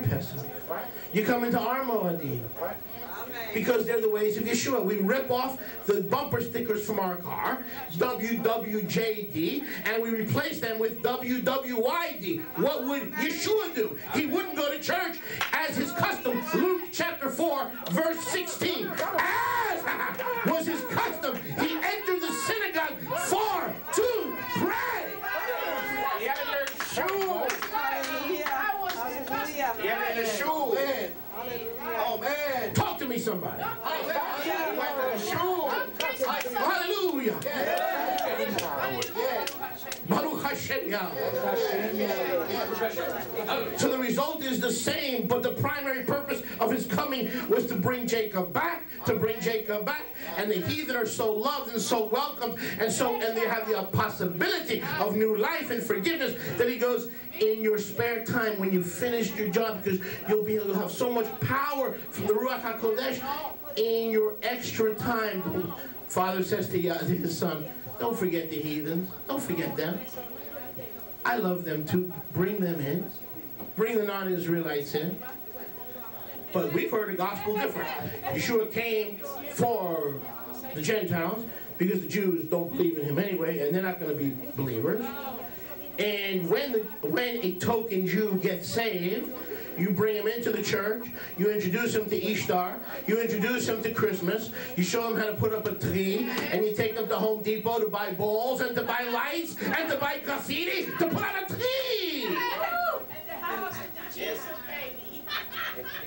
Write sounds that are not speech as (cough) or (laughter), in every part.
Pesach. You come into our Moedim. Because they're the ways of Yeshua. We rip off the bumper stickers from our car, WWJD, and we replace them with WWYD. What would Yeshua do? He wouldn't go to church as his custom. Luke chapter 4, verse 16. As (laughs) was his custom, he entered the synagogue for to pray. He had in their shoes. He had in the shoes. Man. Oh man. Talk to me, somebody. He went to the shoes. Hallelujah. Yeah. Baruch So the result is the same, but the primary purpose of his coming was to bring Jacob back, to bring Jacob back. And the heathen are so loved and so welcomed, and so and they have the possibility of new life and forgiveness that he goes, in your spare time when you finish your job, because you'll be able to have so much power from the Ruach HaKodesh in your extra time. Father says to his son, don't forget the heathens. Don't forget them. I love them too. Bring them in. Bring the non-Israelites in. But we've heard the gospel different. Yeshua came for the Gentiles because the Jews don't believe in him anyway, and they're not going to be believers. And when the, when a token Jew gets saved, you bring him into the church, you introduce him to Ishtar, you introduce him to Christmas, you show him how to put up a tree, and you take him to Home Depot to buy balls and to buy lights and to buy graffiti to put on a tree.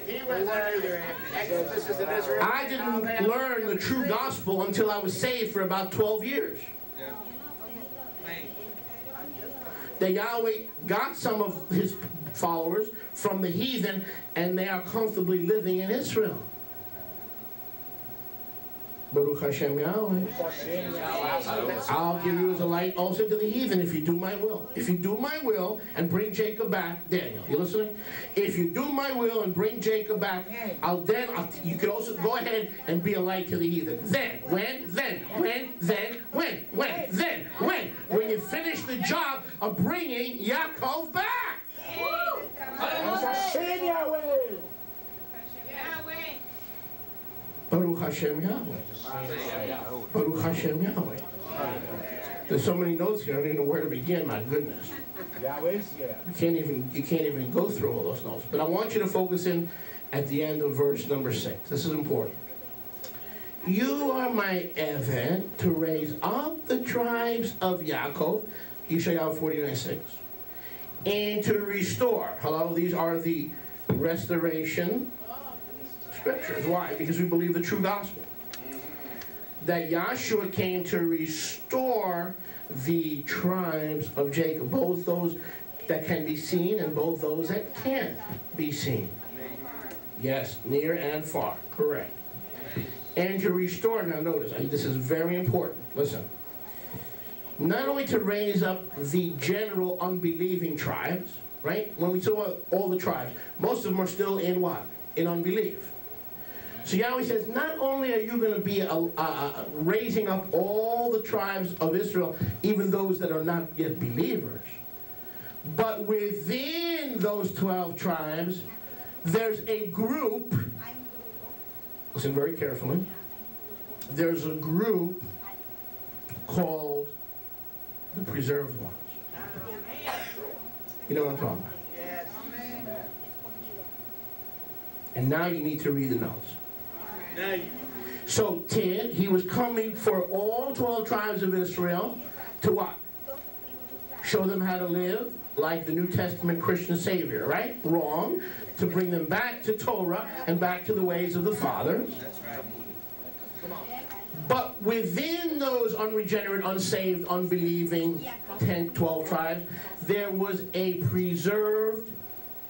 He was there. Exodus is in Israel. I didn't learn the true gospel until I was saved for about 12 years. That Yahweh got some of his followers from the heathen and they are comfortably living in Israel. Baruch Hashem Yahweh. I'll give you as a light also to the heathen if you do my will. If you do my will and bring Jacob back, Daniel, you listening? If you do my will and bring Jacob back, I'll then, I'll, you can also go ahead and be a light to the heathen. Then, when, then, when, then, when, when, then, when, when you finish the job of bringing Yaakov back. Hashem Yahweh. Baruch Hashem Yahweh. Baruch Hashem Yahweh. There's so many notes here, I don't even know where to begin, my goodness. Yahweh's yeah. You can't even you can't even go through all those notes. But I want you to focus in at the end of verse number six. This is important. You are my Eved to raise up the tribes of Yaakov, Yeshayahu 49 6, and to restore. Hello, these are the restoration scriptures. Why? Because we believe the true gospel. That Yahshua came to restore the tribes of Jacob, both those that can be seen and both those that can't be seen. Yes, near and far, correct. And to restore, now notice, this is very important, listen. Not only to raise up the general unbelieving tribes, right? When we saw all the tribes, most of them are still in what? In unbelief. So Yahweh says, not only are you going to be uh, uh, raising up all the tribes of Israel, even those that are not yet believers, but within those 12 tribes, there's a group, listen very carefully, there's a group called the preserved ones. You know what I'm talking about? And now you need to read the notes. So Ted, he was coming for all 12 tribes of Israel to what? Show them how to live like the New Testament Christian Savior, right? Wrong. To bring them back to Torah and back to the ways of the fathers. But within those unregenerate, unsaved, unbelieving 10, 12 tribes, there was a preserved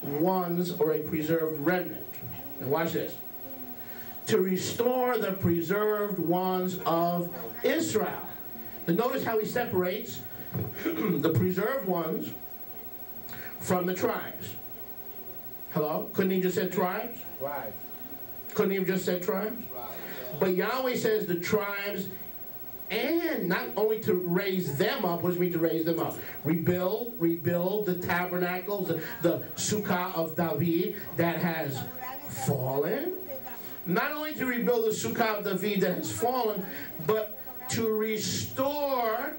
ones or a preserved remnant. Now watch this to restore the preserved ones of Israel. And notice how he separates (clears throat) the preserved ones from the tribes. Hello? Couldn't he just said tribes? Tribes. Couldn't he have just said tribes? But Yahweh says the tribes and not only to raise them up, what does it mean to raise them up? Rebuild, rebuild the tabernacles, the, the sukkah of David that has fallen. Not only to rebuild the sukkah of David that has fallen, but to restore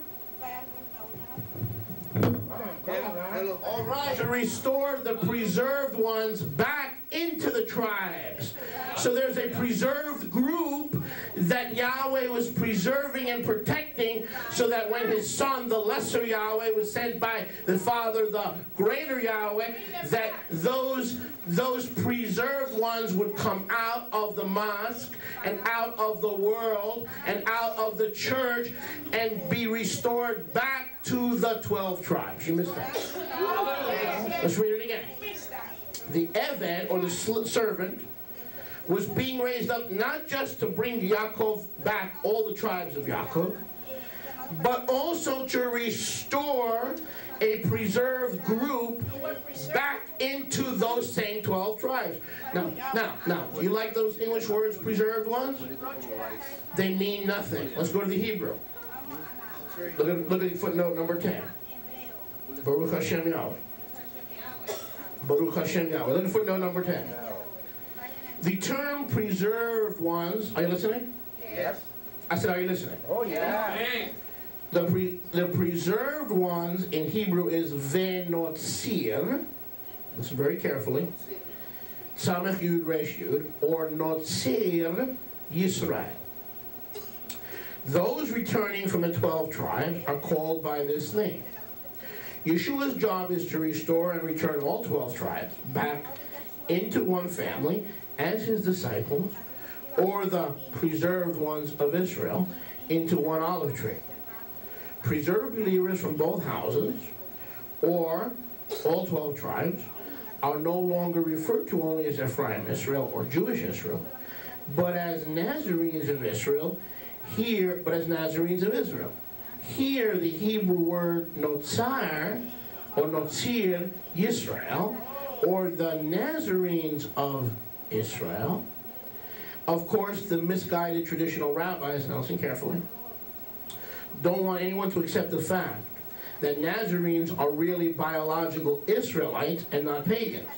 All right. to restore the preserved ones back into the tribes. So there's a preserved group that Yahweh was preserving and protecting so that when his son, the lesser Yahweh, was sent by the father, the greater Yahweh, that those, those preserved ones would come out of the mosque and out of the world and out of the church and be restored back to the 12 tribes. You missed that. Let's read it again. The Eved, or the servant, was being raised up not just to bring Yaakov back, all the tribes of Yaakov, but also to restore a preserved group back into those same 12 tribes. Now, now, now, you like those English words, preserved ones? They mean nothing. Let's go to the Hebrew. Look at, look at footnote number 10. Baruch Hashem Yahweh. Baruch Hashem Yahweh. Look at footnote number 10. The term preserved ones, are you listening? Yes. I said, are you listening? Oh, yeah. The, pre, the preserved ones in Hebrew is venotzir. Listen very carefully. Samech Yud Resh Yud, or Notzir Yisrael. Those returning from the 12 tribes are called by this name. Yeshua's job is to restore and return all 12 tribes back into one family as his disciples, or the preserved ones of Israel, into one olive tree. Preserved believers from both houses, or all 12 tribes, are no longer referred to only as Ephraim Israel or Jewish Israel, but as Nazarenes of Israel, here, but as Nazarenes of Israel. Here, the Hebrew word notzar, or notzir Yisrael, or the Nazarenes of Israel. Of course, the misguided traditional rabbis, now listen carefully, don't want anyone to accept the fact that Nazarenes are really biological Israelites and not pagans.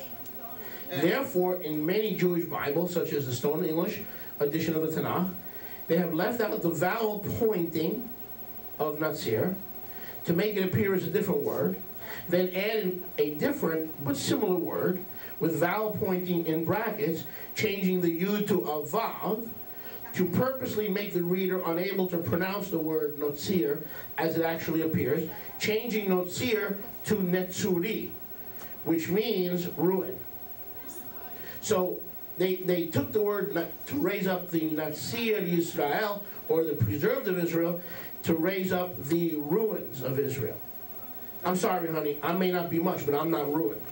Therefore, in many Jewish Bibles, such as the Stone English edition of the Tanakh, they have left out the vowel pointing of Nazir to make it appear as a different word, then added a different but similar word with vowel pointing in brackets, changing the U to a vav, to purposely make the reader unable to pronounce the word notzir as it actually appears, changing notzir to netzuri, which means ruin. So they, they took the word to raise up the Natsir Yisrael, or the preserved of Israel, to raise up the ruins of Israel. I'm sorry, honey, I may not be much, but I'm not ruined.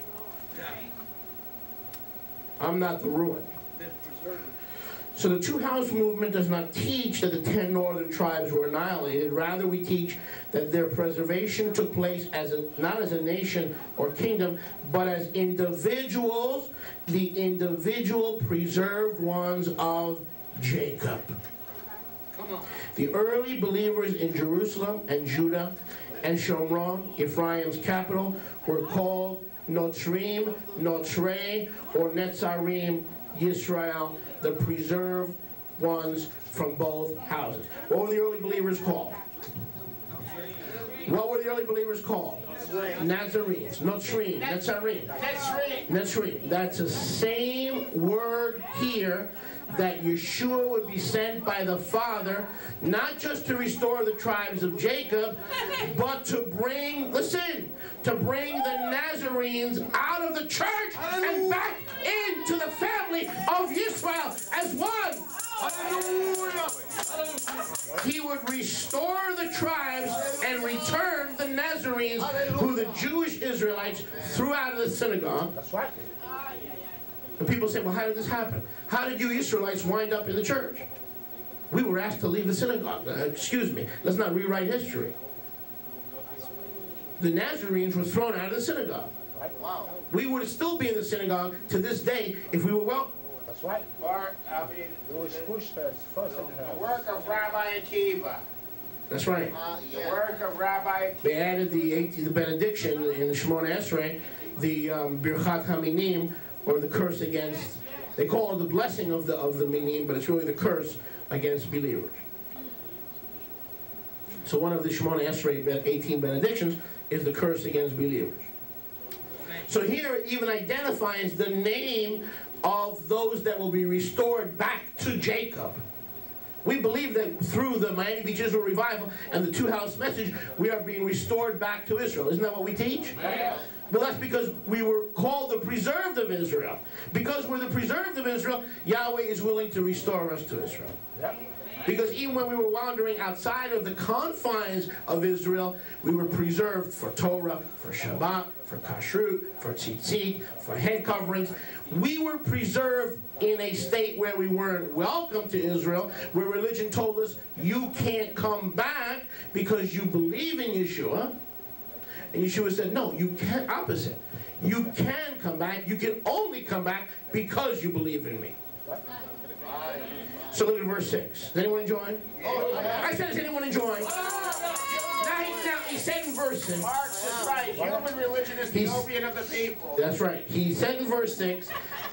I'm not the ruin. So the Two House movement does not teach that the ten northern tribes were annihilated. Rather, we teach that their preservation took place as a, not as a nation or kingdom, but as individuals, the individual preserved ones of Jacob. The early believers in Jerusalem and Judah and Shomron, Ephraim's capital, were called Notrim, Notre, or Netzarim, Yisrael, the preserved ones from both houses. What were the early believers called? What were the early believers called? Nazarenes, Notrim, Netzarim. Netzrim. That's the same word here that Yeshua would be sent by the Father, not just to restore the tribes of Jacob, but to bring, listen, to bring the Nazarenes out of the church and back into the family of Israel as one. He would restore the tribes and return the Nazarenes who the Jewish Israelites threw out of the synagogue. That's right. And people say, well, how did this happen? How did you Israelites wind up in the church? We were asked to leave the synagogue. Uh, excuse me, let's not rewrite history. The Nazarenes were thrown out of the synagogue. Wow. We would still be in the synagogue to this day if we were welcome. That's right. Mark, I mean, It was pushed as first and the work of Rabbi Akiva That's right. Uh, The work of Rabbi They added the 18, the benediction in the Shemona Esrei, the um, Birchat Haminim, or the curse against. They call it the blessing of the of the minim, but it's really the curse against believers. So one of the Shemona Esrei ben- 18 benedictions is the curse against believers. So here it even identifies the name of those that will be restored back to Jacob. We believe that through the Miami Beach Israel Revival and the two-house message, we are being restored back to Israel. Isn't that what we teach? Well, that's because we were called the preserved of Israel. Because we're the preserved of Israel, Yahweh is willing to restore us to Israel. Yep. Because even when we were wandering outside of the confines of Israel, we were preserved for Torah, for Shabbat, for Kashrut, for tzitzit, for head coverings. We were preserved in a state where we weren't welcome to Israel, where religion told us you can't come back because you believe in Yeshua. And Yeshua said, no, you can't, opposite. You can come back. You can only come back because you believe in me. So look at verse 6. Is anyone enjoying? Oh, I said, is anyone enjoying? Oh, Now he, now he said in verse 6. Marx is right. Human religion is the He's- opium of the people. That's right. He said in verse 6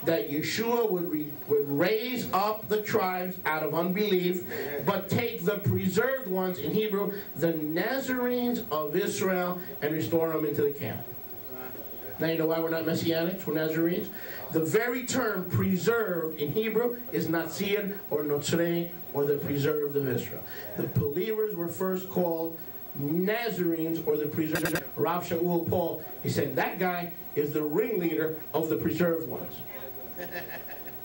that Yeshua would, re, would raise up the tribes out of unbelief, but take the preserved ones, in Hebrew, the Nazarenes of Israel, and restore them into the camp. Now you know why we're not Messianics, we're Nazarenes? The very term preserved in Hebrew is Nazir or Notzrei or the preserved of Israel. The believers were first called Nazarenes or the preserved. Rav Shaul Paul, he said that guy is the ringleader of the preserved ones. (laughs)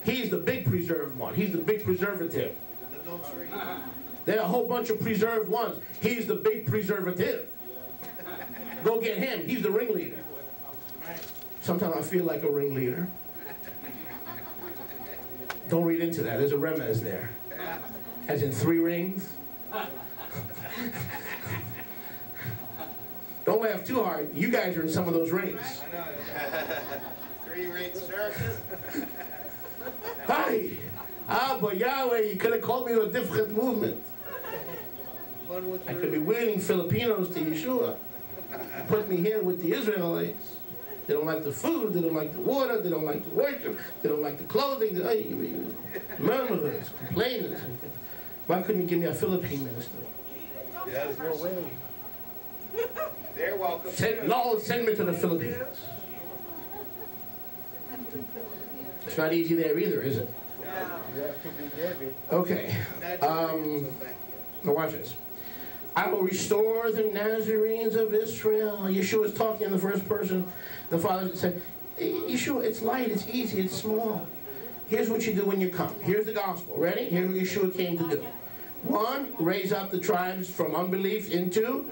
He's the big preserved one. He's the big preservative. There are a whole bunch of preserved ones. He's the big preservative. (laughs) Go get him. He's the ringleader. Sometimes I feel like a ringleader. Don't read into that. There's a remez there. As in three rings. (laughs) Don't laugh too hard. You guys are in some of those rings. (laughs) Three rings, sir. (laughs) Hi. Ah, but Yahweh, you could have called me to a different movement. I could be winning Filipinos to Yeshua. Put me here with the Israelites. They don't like the food, they don't like the water, they don't like the worship, they don't like the clothing, they, ay, murmurers, complainers. Why couldn't you give me a Philippine minister? There's no way. (laughs) They're welcome. Send, Lord, send me to the Philippines. It's not easy there either, is it? You have to be David. Okay. Um, now watch this. I will restore the Nazarenes of Israel. Yeshua is talking in the first person. The Father said, Yeshua, it's light, it's easy, it's small. Here's what you do when you come. Here's the gospel. Ready? Here's what Yeshua came to do. One, raise up the tribes from unbelief into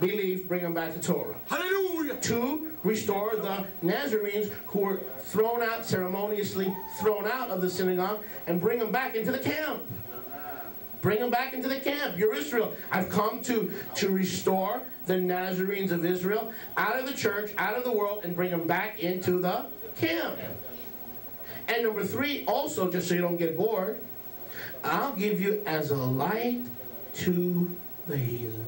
belief, bring them back to Torah. Hallelujah. Two, restore the Nazarenes who were thrown out, ceremoniously thrown out of the synagogue, and bring them back into the camp. Bring them back into the camp. You're Israel. I've come to, to restore the Nazarenes of Israel out of the church, out of the world, and bring them back into the camp. And number three, also, just so you don't get bored, I'll give you as a light to the heathen.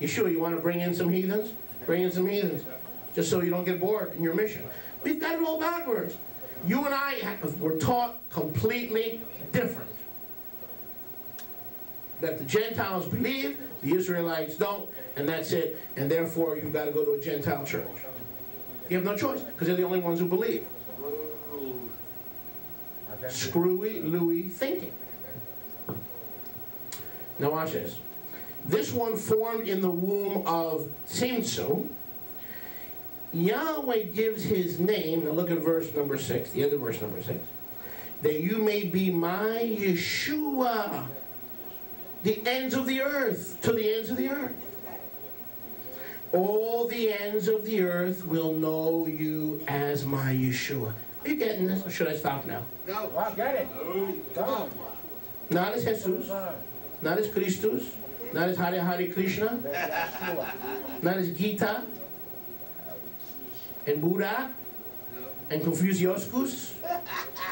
You sure you want to bring in some heathens? Bring in some heathens. Just so you don't get bored in your mission. We've got it all backwards. You and I have- were taught completely different. That the Gentiles believe, the Israelites don't, and that's it. And therefore, you've got to go to a Gentile church. You have no choice, because they're the only ones who believe. Screwy Louis thinking. Now watch this. This one formed in the womb of Simsu. Yahweh gives his name, now look at verse number 6, the end of verse number 6. That you may be my Yeshua. The ends of the earth, to the ends of the earth. All the ends of the earth will know you as my Yeshua. Are you getting this? Or should I stop now? No. Wow, get it. Come on. Not as Jesus, not as Christus, not as Hare Hare Krishna, not as Gita, and Buddha, and Confucioscus,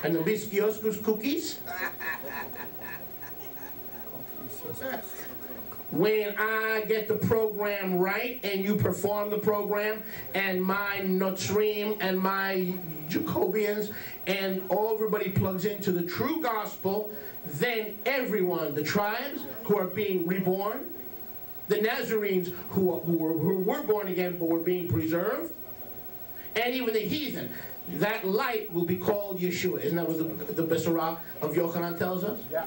and the Biskioscus cookies. when I get the program right and you perform the program, and my Notrim and my Jacobians and everybody plugs into the true gospel, then everyone, the tribes who are being reborn, the Nazarenes who, who, were, who were born again but were being preserved, and even the heathen, that light will be called Yeshua. Isn't that what the, the Besorah of Yochanan tells us? Yeah.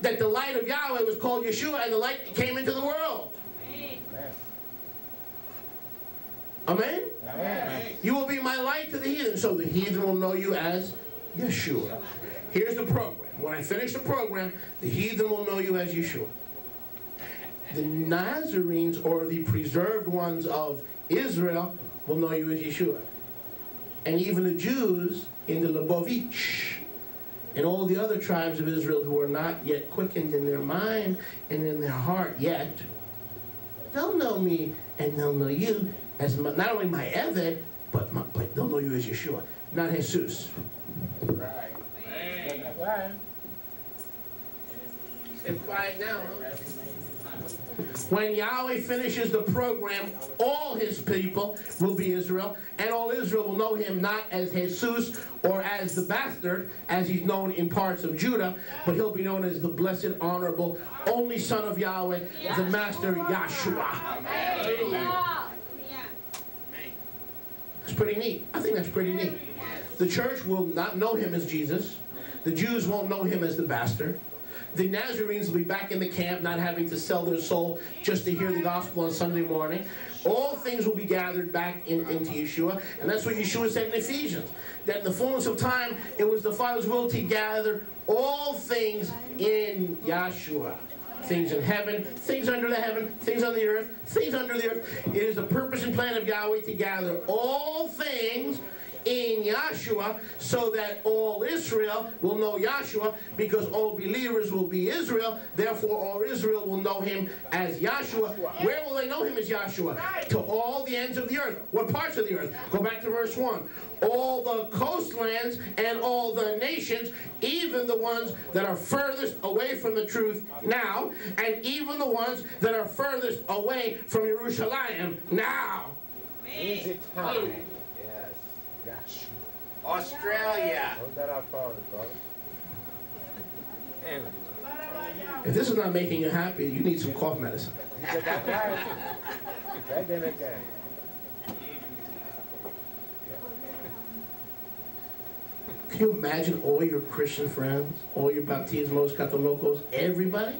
That the light of Yahweh was called Yeshua and the light came into the world. Amen. Amen? Amen. You will be my light to the heathen, so the heathen will know you as Yeshua. Here's the program. When I finish the program, the heathen will know you as Yeshua. The Nazarenes, or the preserved ones of Israel, will know you as Yeshua. And even the Jews in the Lubavitch and all the other tribes of Israel who are not yet quickened in their mind and in their heart yet, they'll know me and they'll know you as my, not only my Eved, but, my, but they'll know you as Yeshua, not Jesus. Right. That's right. It's now. When Yahweh finishes the program, all his people will be Israel, and all Israel will know him not as Jesus or as the bastard, as he's known in parts of Judah, but he'll be known as the blessed, honorable, only son of Yahweh, the master Yahshua. That's pretty neat. I think that's pretty neat. The church will not know him as Jesus. The Jews won't know him as the bastard. The Nazarenes will be back in the camp, not having to sell their soul just to hear the gospel on Sunday morning. All things will be gathered back in, into Yeshua. And that's what Yeshua said in Ephesians. That in the fullness of time, it was the Father's will to gather all things in Yeshua. Things in heaven, things under the heaven, things on the earth, things under the earth. It is the purpose and plan of Yahweh to gather all things in Yahshua so that all Israel will know Yahshua because all believers will be Israel. Therefore, all Israel will know him as Yahshua. Where will they know him as Yahshua? To all the ends of the earth. What parts of the earth? Go back to verse 1. All the coastlands and all the nations, even the ones that are furthest away from the truth now, and even the ones that are furthest away from Jerusalem now. Is it time? Yes. Yes. Australia. Hold that out for brother. If this is not making you happy, you need some cough medicine. (laughs) You said that's right. Say them again. Can you imagine all your Christian friends, all your baptismos, catolocos, everybody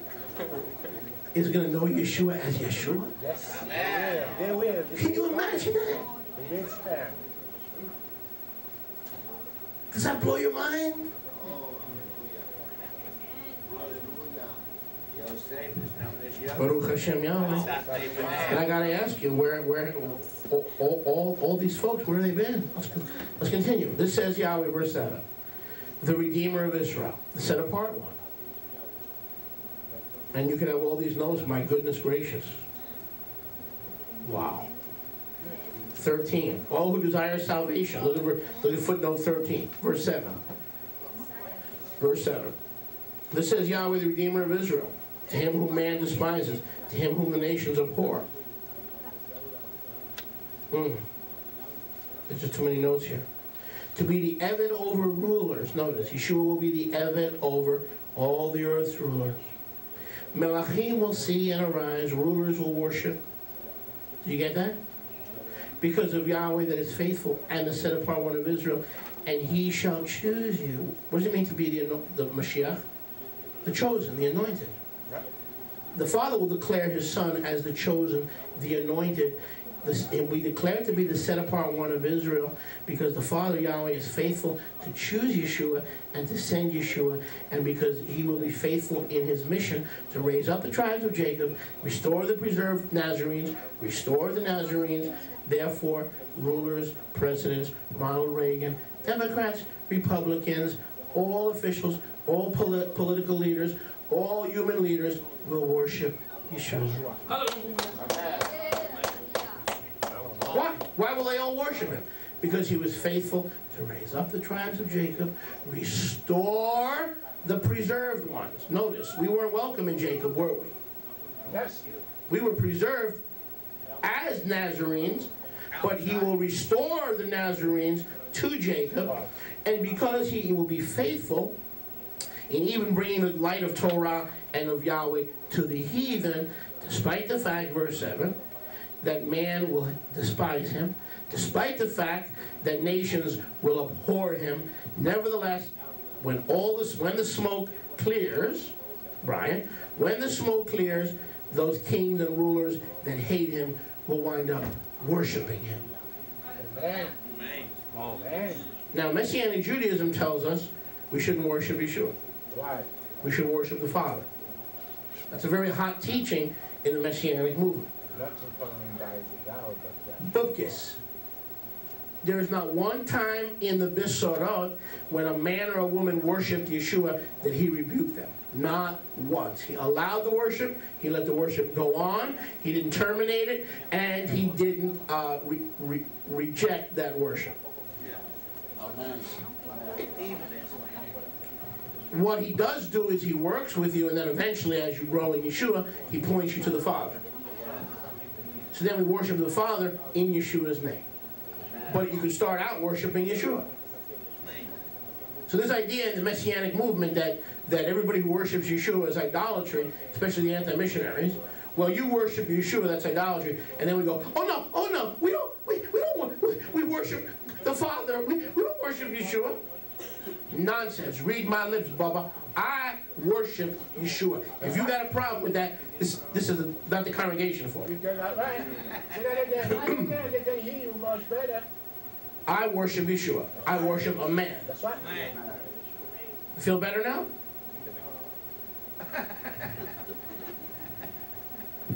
is going to know Yeshua as Yeshua? Yes. Amen. They will. They will. Can you imagine that? Does that blow your mind? Baruch Hashem Yahweh. And I gotta ask you, where, where, all, all, all, all these folks, where have they been? Let's, let's continue. This says Yahweh, verse 7. The Redeemer of Israel, the set apart one. And you can have all these notes, my goodness gracious. Wow. 13. All who desire salvation. Look at, look at footnote 13, verse 7. Verse 7. This says Yahweh, the Redeemer of Israel. To him whom man despises, to him whom the nations abhor. Hmm. There's just too many notes here. To be the Eved over rulers. Notice, Yeshua will be the Eved over all the earth's rulers. Melachim will see and arise, rulers will worship. Do you get that? Because of Yahweh that is faithful and the set apart one of Israel, and he shall choose you. What does it mean to be the, the Mashiach? The chosen, the anointed. The Father will declare His Son as the chosen, the anointed. This, and we declare it to be the set apart one of Israel because the Father Yahweh is faithful to choose Yeshua and to send Yeshua, and because He will be faithful in His mission to raise up the tribes of Jacob, restore the preserved Nazarenes, restore the Nazarenes. Therefore, rulers, presidents, Ronald Reagan, Democrats, Republicans, all officials, all poli- political leaders, all human leaders will worship Yeshua. Why? Why will they all worship him? Because he was faithful to raise up the tribes of Jacob, restore the preserved ones. Notice, we weren't welcome in Jacob, were we? Yes. We were preserved as Nazarenes, but he will restore the Nazarenes to Jacob. And because he will be faithful in even bringing the light of Torah and of Yahweh to the heathen, despite the fact, verse 7, that man will despise him, despite the fact that nations will abhor him, nevertheless, when all this, when the smoke clears, Brian, when the smoke clears, those kings and rulers that hate him will wind up worshiping him. Amen. Amen. Now, Messianic Judaism tells us we shouldn't worship Yeshua. Why? We should worship the Father. That's a very hot teaching in the Messianic movement. Nothing coming by the dollar but that. Bupkis. There is not one time in the Besorot when a man or a woman worshiped Yeshua that he rebuked them. Not once. He allowed the worship, he let the worship go on, he didn't terminate it, and he didn't uh, re- re- reject that worship. What he does do is he works with you, and then eventually, as you grow in Yeshua, he points you to the Father. So then we worship the Father in Yeshua's name. But you can start out worshiping Yeshua. So this idea in the Messianic movement that, that everybody who worships Yeshua is idolatry, especially the anti-missionaries, well, you worship Yeshua, that's idolatry, and then we go, oh no, oh no, we don't, we, we don't, wa- we, we worship the Father, we, we don't worship Yeshua. Nonsense. Read my lips, Bubba. I worship Yeshua. If you got a problem with that, this, this is not the congregation for You you. get that right. See that again? Right again, they can hear you much better. I worship Yeshua. I worship a man. That's right. Feel better now?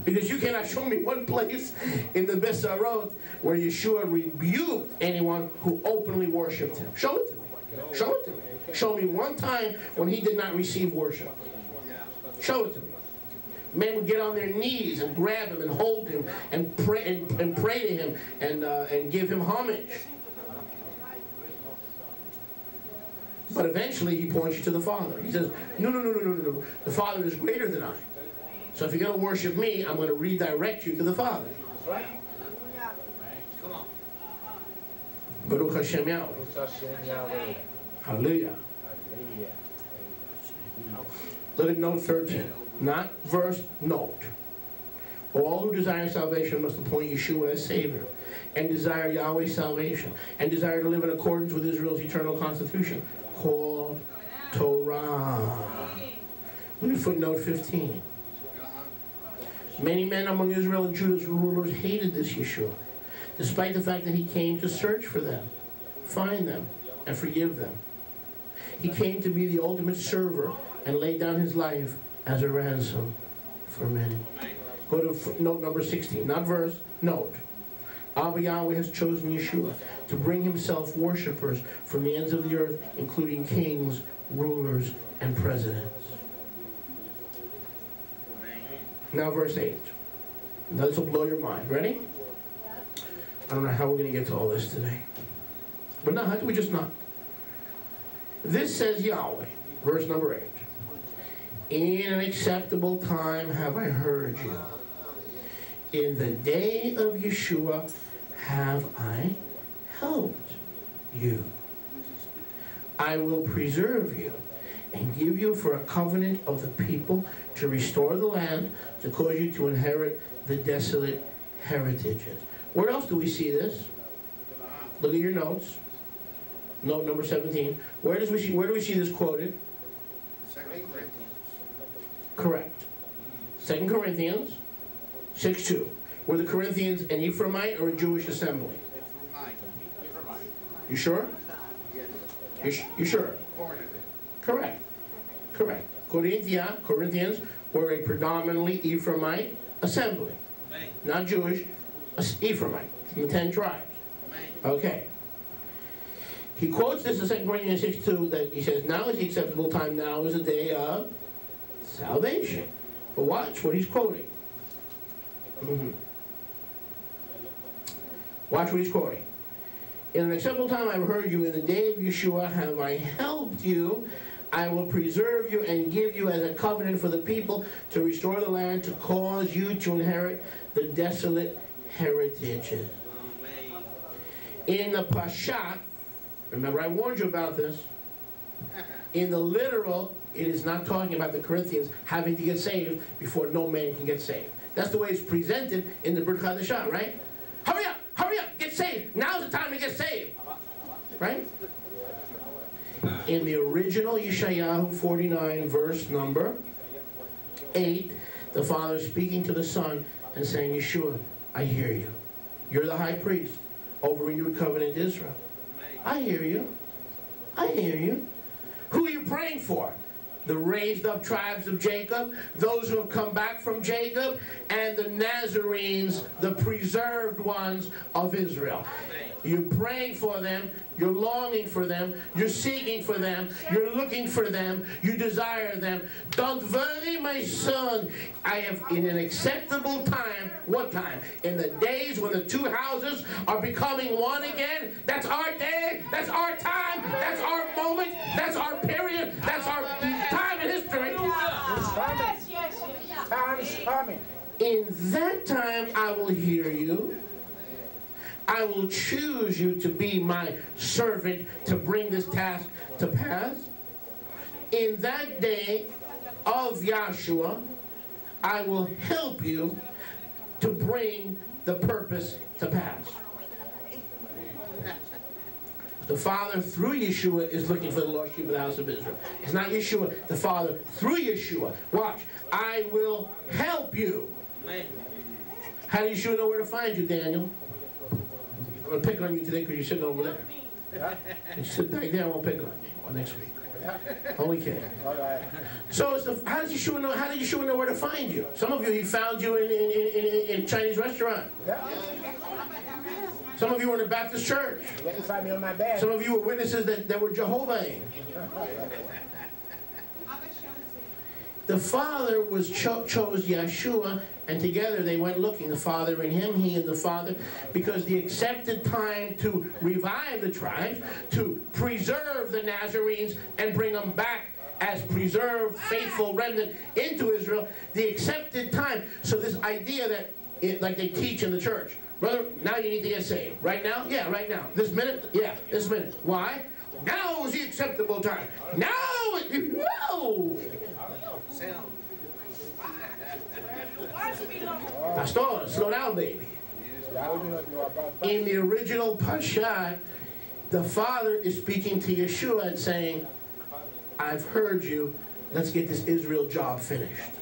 Because you cannot show me one place in the Besorot where Yeshua rebuked anyone who openly worshipped him. Show it to me. Show it to me. Show me one time when he did not receive worship. Show it to me. Men would get on their knees and grab him and hold him and pray and, and pray to him and uh, and give him homage. But eventually he points you to the Father. He says, no, no, no, no, no, no. The Father is greater than I. So if you're going to worship me, I'm going to redirect you to the Father. Right. Baruch Hashem Yahweh. It's us in Yahweh. Hallelujah. Hallelujah. Look at note 13. Not verse, note. All who desire salvation must appoint Yeshua as Savior, and desire Yahweh's salvation, and desire to live in accordance with Israel's eternal constitution, called Torah. Look at footnote 15. Many men among Israel and Judah's rulers hated this Yeshua, despite the fact that he came to search for them, find them, and forgive them. He came to be the ultimate server and laid down his life as a ransom for many. Go to footnote number 16, not verse, note. Abba Yahweh has chosen Yeshua to bring himself worshippers from the ends of the earth, including kings, rulers, and presidents. Now, verse 8. Now, this will blow your mind. Ready? I don't know how we're going to get to all this today. But no, how do we just not? This says Yahweh, verse number 8. In an acceptable time have I heard you. In the day of Yeshua have I helped you. I will preserve you and give you for a covenant of the people to restore the land, to cause you to inherit the desolate heritages. Where else do we see this? Look at your notes. Note number 17. Where does we see where do we see this quoted? Second Corinthians. Correct. Second Corinthians 6 2. Were the Corinthians an Ephraimite or a Jewish assembly? You sure? You, you sure? Correct. Correct. Corinthia, Corinthians were a predominantly Ephraimite assembly. Not Jewish, Ephraimite, from the ten tribes. Okay. He quotes this in 2 Corinthians 6 2 that he says, Now is the acceptable time, now is the day of salvation. But watch what he's quoting. Mhm. Watch what he's quoting. In an acceptable time I've heard you, in the day of Yeshua have I helped you. I will preserve you and give you as a covenant for the people to restore the land, to cause you to inherit the desolate heritages. In the Pashat, remember I warned you about this. In the literal, it is not talking about the Corinthians having to get saved before no man can get saved. That's the way it's presented in the Brit Chadashah, right? Hurry up, hurry up, saved. Now's the time to get saved. Right? In the original Yeshayahu 49, verse number 8, the Father is speaking to the Son and saying, Yeshua, I hear you. You're the high priest over renewed covenant Israel. I hear you. I hear you. Who are you praying for? The raised up tribes of Jacob, those who have come back from Jacob, and the Nazarenes, the preserved ones of Israel. You're praying for them, you're longing for them, you're seeking for them, you're looking for them, you desire them. Don't worry, my son. I have in an acceptable time, what time? In the days when the two houses are becoming one again. That's our day, that's our time, that's our moment, that's our period, that's our time in history. It's coming. Yes, yes, yes. Time's coming. In that time I will hear you. I will choose you to be my servant to bring this task to pass. In that day of Yahshua, I will help you to bring the purpose to pass. The Father through Yeshua is looking for the lost sheep of the house of Israel. It's not Yeshua, the Father through Yeshua. Watch. I will help you. How do Yeshua know where to find you, Daniel? I'm going to pick on you today because you're sitting over there. You sit back there, I won't pick on you. Or next week. Only kidding. All right. So the, how did Yeshua know? How did Yeshua know where to find you? Some of you, he found you in in, in, in, in Chinese restaurant. Yeah. Some of you were in a Baptist church. You find me on my bed. Some of you were witnesses that, that were Jehovah. (laughs) The Father was cho- chose Yeshua, and together they went looking. The Father and him, he and the Father, because the accepted time to revive the tribes, to preserve the Nazarenes and bring them back as preserved, faithful remnant into Israel, the accepted time. So this idea that, it, like they teach in the church, brother, now you need to get saved. Right now? Yeah, right now. This minute? Yeah, this minute. Why? Now is the acceptable time. Now, it- no. Pastor, slow down, baby. In the original Pashat, the Father is speaking to Yeshua and saying, I've heard you. Let's get this Israel job finished.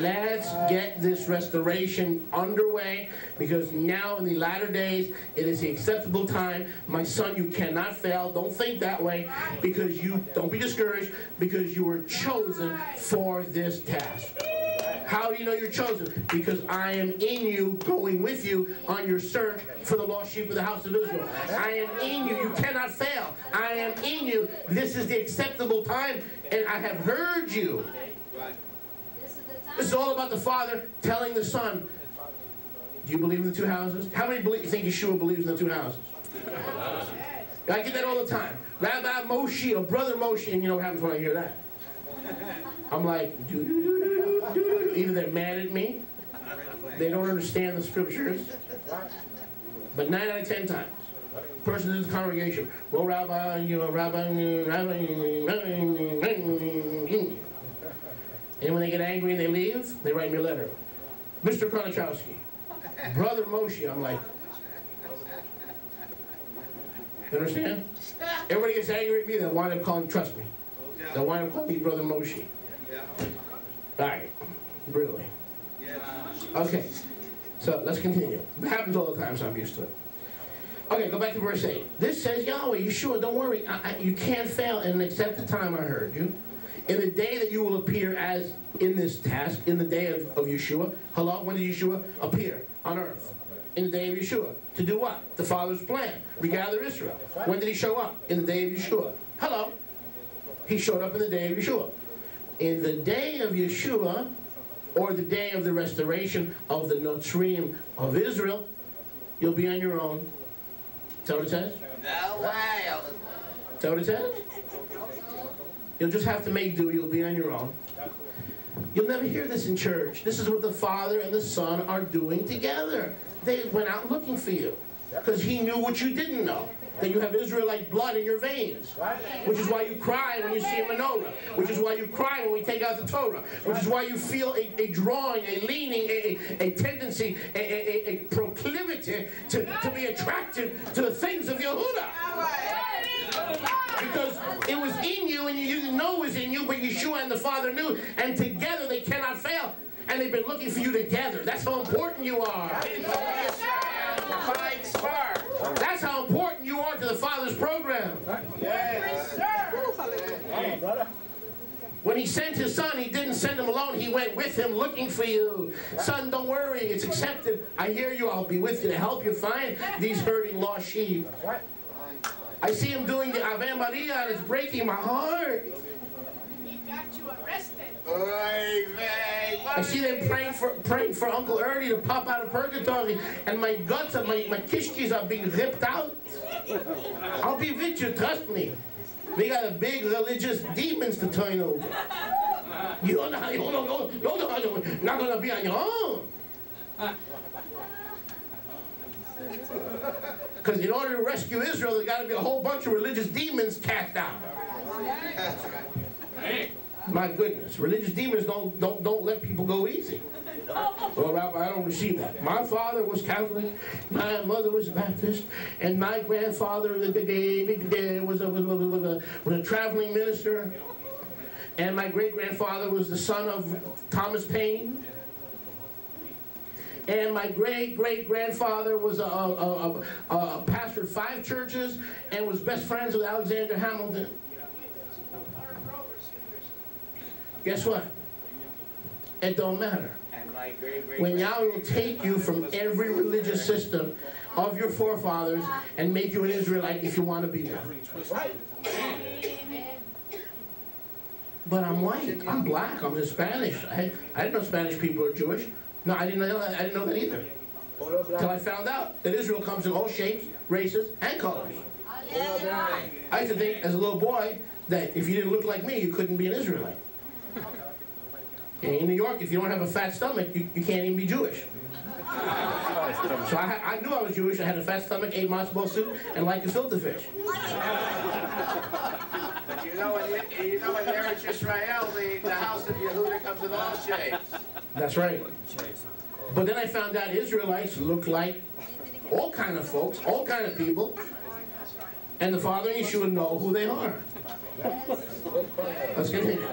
Let's get this restoration underway because now in the latter days it is the acceptable time. My son, you cannot fail. Don't think that way because you don't be discouraged because you were chosen for this task. How do you know you're chosen? Because I am in you, going with you on your search for the lost sheep of the house of Israel. I am in you. You cannot fail. I am in you. This is the acceptable time, and I have heard you. This is all about the Father telling the Son, do you believe in the two houses? How many believe, think Yeshua believes in the two houses? I get that all the time. Rabbi Moshe or Brother Moshe, and you know what happens when I hear that? I'm like. Either they're mad at me, they don't understand the scriptures, but nine out of ten times, person in the congregation, well, Rabbi, you know, Rabbi, Rabbi, and when they get angry and they leave, they write me a letter. Mr. Koniuchowsky, Brother Moshe, I'm like, you understand? Everybody gets angry at me, they'll wind up calling, trust me, they'll wind up calling me Brother Moshe. All right, really. Okay, so let's continue. It happens all the time, so I'm used to it. Okay, go back to verse 8. This says, Yahweh, Yeshua, don't worry. I, I, you can't fail and accept the time I heard you. In the day that you will appear as in this task, in the day of, of Yeshua. Hello? When did Yeshua appear on earth? In the day of Yeshua. To do what? The Father's plan. Regather Israel. When did he show up? In the day of Yeshua. Hello? He showed up in the day of Yeshua. In the day of Yeshua, or the day of the restoration of the Notzrim of Israel, you'll be on your own. that what it says? No way. That what it says? You'll just have to make do. You'll be on your own. You'll never hear this in church. This is what the Father and the Son are doing together. They went out looking for you because He knew what you didn't know. That you have Israelite blood in your veins. Which is why you cry when you see a menorah. Which is why you cry when we take out the Torah. Which is why you feel a, a drawing, a leaning, a, a, a tendency, a, a, proclivity to, to be attracted to the things of Yehuda. Because it was in you and you didn't know it was in you, but Yeshua and the Father knew, and together they cannot fail. And they've been looking for you together. That's how important you are. That's how important you are to the Father's program. When he sent his son, he didn't send him alone. He went with him looking for you. Son, don't worry. It's accepted. I hear you. I'll be with you to help you find these hurting lost sheep. Right. I see him doing the Ave Maria, and it's breaking my heart. He got you arrested. Oy vey. I see them praying for praying for Uncle Ernie to pop out of purgatory, and my guts and my, my kishkis are being ripped out. I'll be with you, trust me. We got a big religious demons to turn over. You're not, you're not, you're not, you're not gonna be on your own. Because in order to rescue Israel, there's got to be a whole bunch of religious demons cast out. My goodness, religious demons don't don't don't let people go easy. Well, Rabbi, I don't receive that. My father was Catholic, my mother was Baptist, and my grandfather the, the, the, the, was, a, was, a, was, a, was a traveling minister, and my great grandfather was the son of Thomas Paine. And my great great grandfather was a, a, a, a, pastor of five churches and was best friends with Alexander Hamilton. Guess what? It don't matter. And my great great. When Yahweh will take you from every religious system of your forefathers and make you an Israelite if you want to be one. But I'm white, I'm black, I'm Spanish. I, I didn't know Spanish people are Jewish. No, I didn't know that, I didn't know that either. Till. I found out that Israel comes in all shapes, races, and colors. I used to think as a little boy that if you didn't look like me, you couldn't be an Israelite. In New York, if you don't have a fat stomach, you, you can't even be Jewish. So I, I knew I was Jewish. I had a fat stomach, ate matzo soup, and liked gefilte fish. But you know, in, you know, in Eretz Israel, the, the house of Yehuda comes in all shapes. That's right. But then I found out Israelites look like all kind of folks, all kind of people, and the Father and Yeshua know who they are. Let's continue.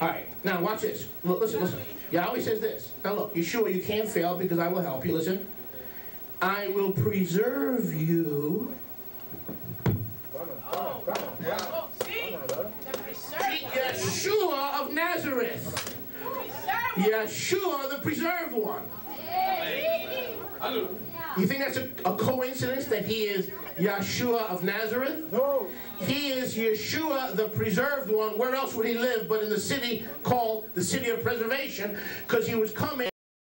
All right, now watch this. Look, listen, listen. Yahweh says this. Now look, Yeshua, you can't fail because I will help you. Listen. I will preserve you. Oh, see? Come on, brother. The. Yeshua of Nazareth. Preserved. Yeshua, the preserved one. You think that's a, a coincidence that he is Yeshua of Nazareth? No. He is Yeshua, the preserved one. Where else would he live but in the city called the city of preservation? Because he was coming.